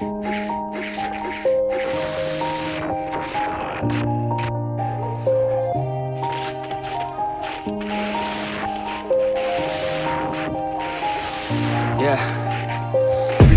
Yeah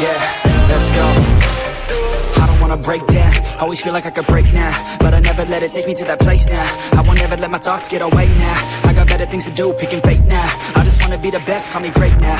Yeah, let's go. I don't wanna break down. Always feel like I could break now. But I never let it take me to that place now. I won't ever let my thoughts get away now. I got better things to do, picking fate now. I just wanna be the best, call me great now.